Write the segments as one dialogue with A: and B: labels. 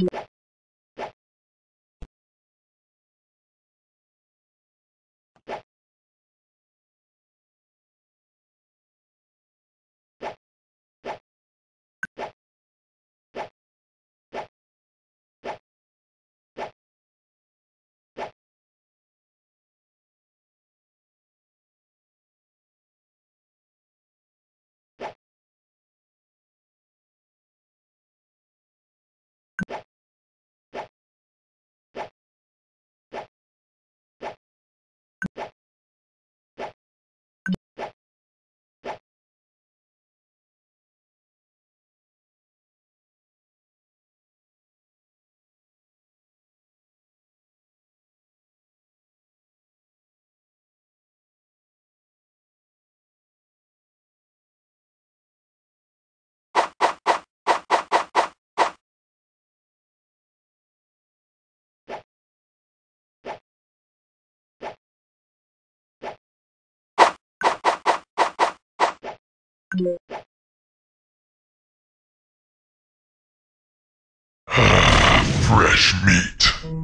A: you Fresh meat.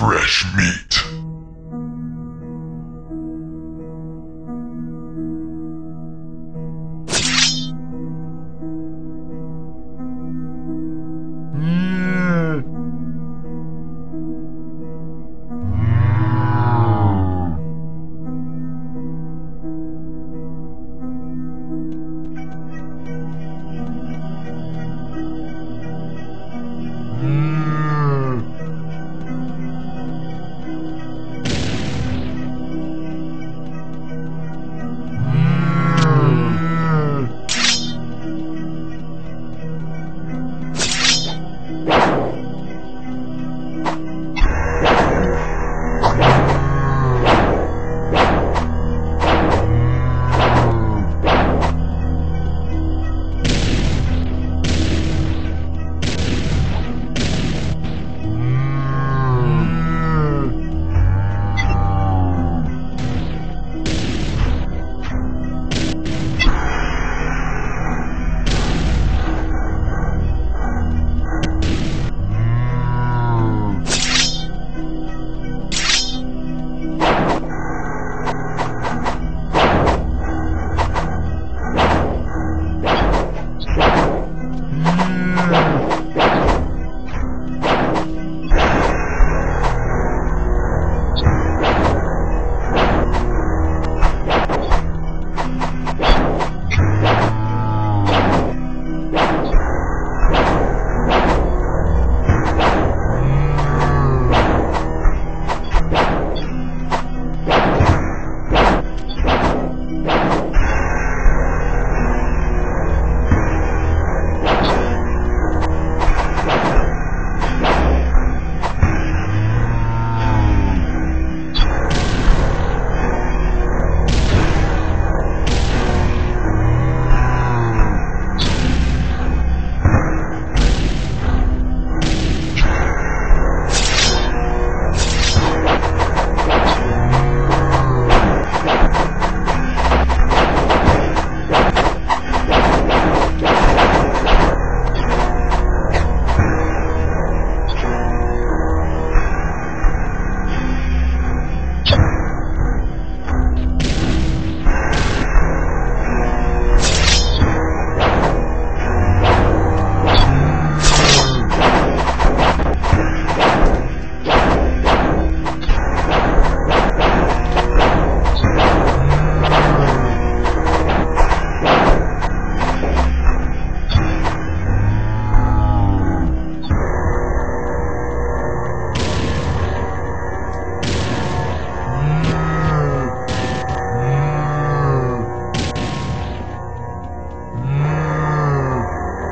A: Fresh meat.